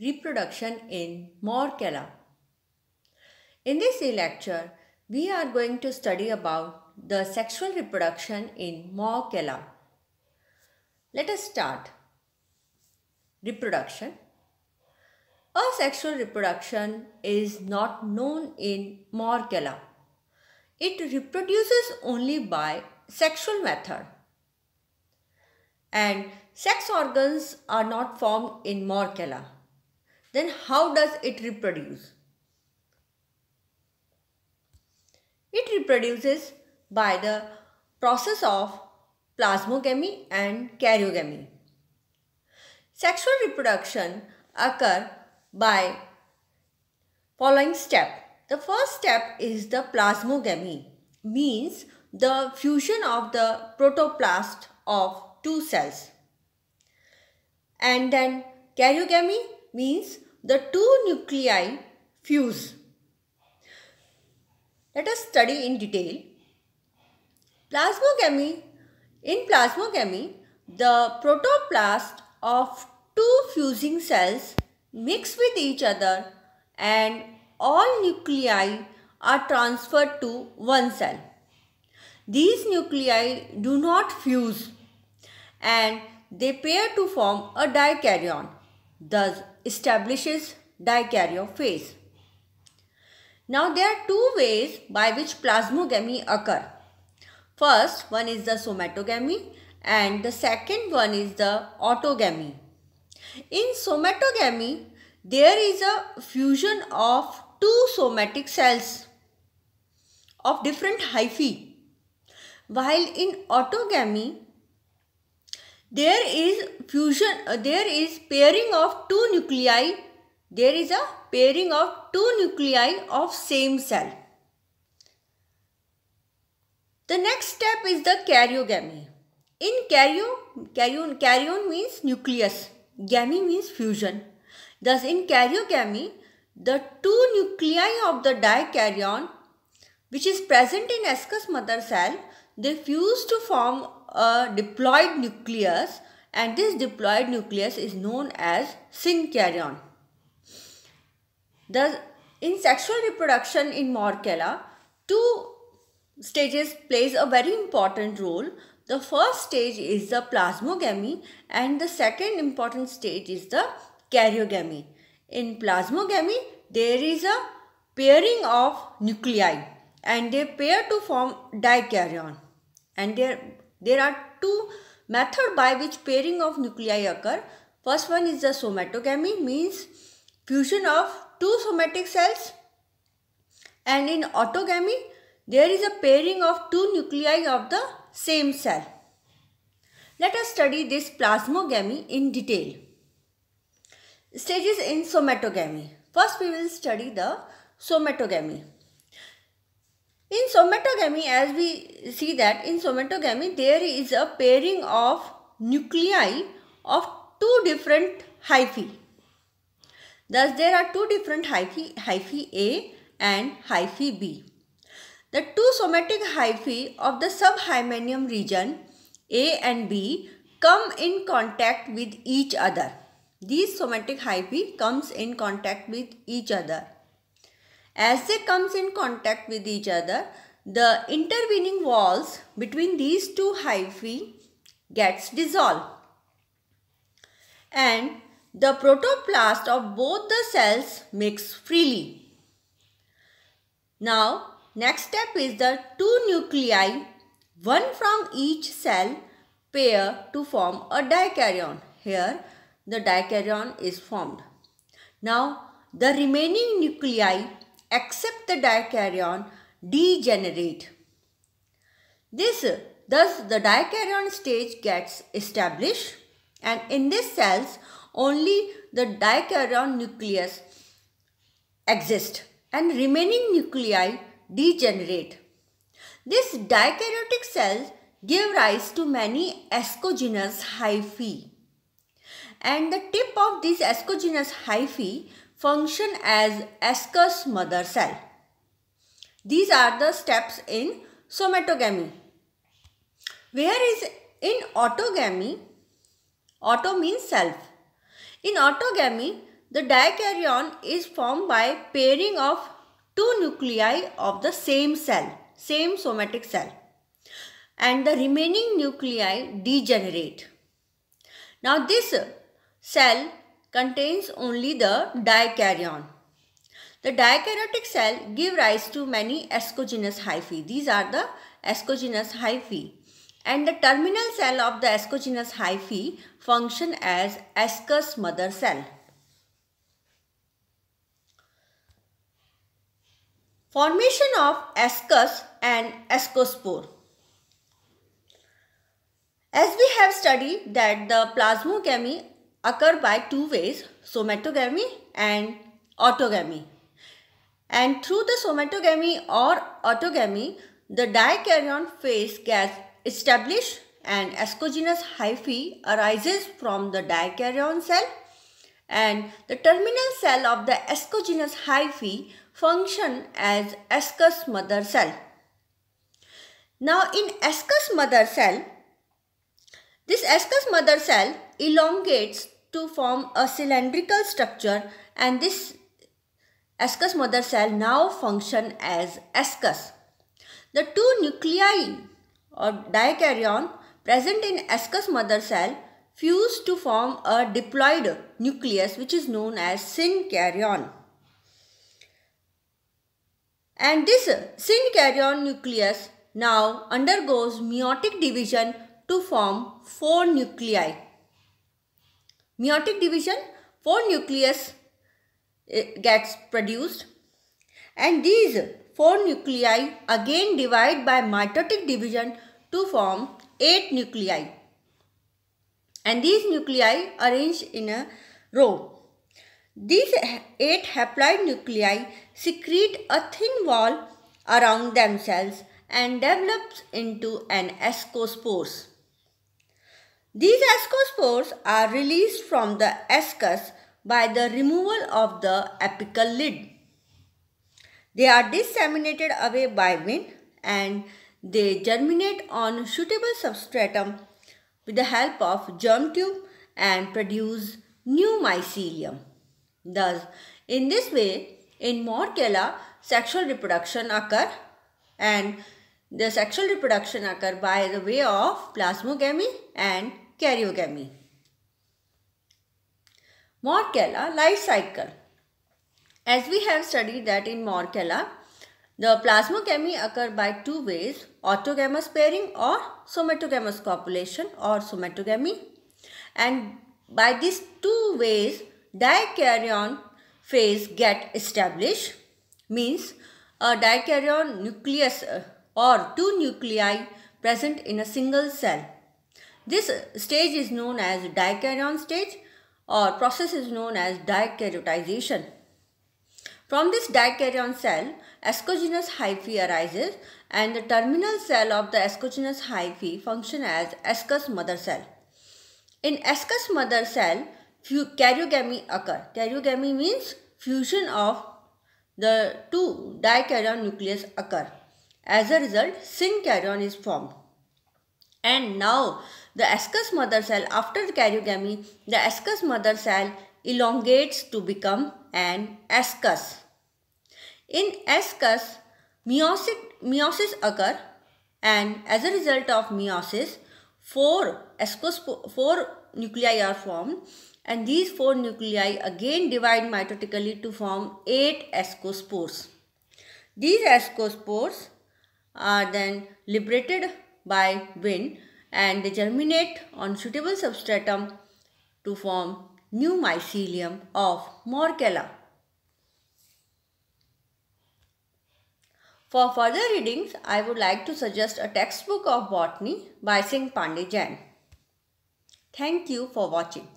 reproduction in Morchella. In this lecture, we are going to study about the sexual reproduction in Morchella. Let us start. Reproduction. Asexual reproduction is not known in Morchella. It reproduces only by sexual method. And sex organs are not formed in Morchella then how does it reproduce? It reproduces by the process of plasmogamy and karyogamy. Sexual reproduction occur by following step. The first step is the plasmogamy, means the fusion of the protoplast of two cells. And then karyogamy means the two nuclei fuse. Let us study in detail. Plasmogamy. In plasmogamy, the protoplast of two fusing cells mix with each other and all nuclei are transferred to one cell. These nuclei do not fuse and they pair to form a dikaryon thus establishes dikaryophase. Now there are two ways by which plasmogamy occur. First one is the somatogamy and the second one is the autogamy. In somatogamy, there is a fusion of two somatic cells of different hyphae. While in autogamy, there is fusion, uh, there is pairing of two nuclei. There is a pairing of two nuclei of same cell. The next step is the karyogamy. In karyon, karyon, karyon means nucleus. Gamy means fusion. Thus in karyogamy, the two nuclei of the dikaryon which is present in ascus mother cell, they fuse to form a diploid nucleus and this diploid nucleus is known as synkaryon. Thus, in sexual reproduction in Morchella, two stages plays a very important role. The first stage is the plasmogamy and the second important stage is the karyogamy. In plasmogamy, there is a pairing of nuclei and they pair to form dikaryon and there there are two methods by which pairing of nuclei occur. First one is the somatogamy means fusion of two somatic cells and in autogamy there is a pairing of two nuclei of the same cell. Let us study this plasmogamy in detail. Stages in somatogamy. First we will study the somatogamy. In somatogamy, as we see that in somatogamy, there is a pairing of nuclei of two different hyphae. Thus, there are two different hyphae, hyphae A and hyphae B. The two somatic hyphae of the subhymeneum region A and B come in contact with each other. These somatic hyphae comes in contact with each other. As they comes in contact with each other, the intervening walls between these two hyphae gets dissolved. And the protoplast of both the cells mix freely. Now, next step is the two nuclei, one from each cell, pair to form a dikaryon. Here, the dikaryon is formed. Now, the remaining nuclei except the dikaryon degenerate. This, thus the dikaryon stage gets established and in these cells only the dikaryon nucleus exist and remaining nuclei degenerate. This dikaryotic cells give rise to many ascogenous hyphae and the tip of this ascogenous hyphae function as ascus mother cell. These are the steps in somatogamy. Where is in autogamy, auto means self. In autogamy, the dikaryon is formed by pairing of two nuclei of the same cell, same somatic cell. And the remaining nuclei degenerate. Now this cell contains only the dikaryon. The dikaryotic cell give rise to many ascogenous hyphae. These are the ascogenous hyphae. And the terminal cell of the ascogenous hyphae function as ascus mother cell. Formation of ascus and ascospore. As we have studied that the plasmogamy occur by two ways, somatogamy and autogamy. And through the somatogamy or autogamy, the dikaryon phase gets established and ascogenous hyphae arises from the dikaryon cell and the terminal cell of the ascogenous hyphae function as ascus mother cell. Now in ascus mother cell, this ascus mother cell elongates to form a cylindrical structure and this ascus mother cell now function as ascus. The two nuclei or dikaryon present in ascus mother cell fuse to form a diploid nucleus which is known as synkaryon. And this synkaryon nucleus now undergoes meiotic division to form four nuclei. Meiotic division, four nucleus eh, gets produced and these four nuclei again divide by mitotic division to form eight nuclei and these nuclei arranged in a row. These eight haploid nuclei secrete a thin wall around themselves and develops into an ascospores. These ascospores are released from the ascus by the removal of the apical lid. They are disseminated away by wind and they germinate on suitable substratum with the help of germ tube and produce new mycelium. Thus, in this way, in Morchella, sexual reproduction occur and the sexual reproduction occur by the way of plasmogamy and karyogamy. Morchella life cycle. As we have studied that in Morchella, the plasmogamy occur by two ways, autogamous pairing or somatogamous copulation or somatogamy. And by these two ways, dikaryon phase get established, means a dikaryon nucleus uh, or two nuclei present in a single cell. This stage is known as dikaryon stage or process is known as dikaryotization. From this dikaryon cell, ascogenous hyphae arises and the terminal cell of the ascogenous hyphae function as ascus mother cell. In ascus mother cell, karyogamy occur. Karyogamy means fusion of the two dikaryon nucleus occur. As a result, synkaryon is formed. And now the ascus mother cell after the karyogamy, the ascus mother cell elongates to become an ascus. In ascus, meiosis, meiosis occur and as a result of meiosis, four, ascus, four nuclei are formed and these four nuclei again divide mitotically to form eight ascospores. These ascospores are then liberated by wind and they germinate on suitable substratum to form new mycelium of Morchella. For further readings, I would like to suggest a textbook of botany by Singh Pandey Jain. Thank you for watching.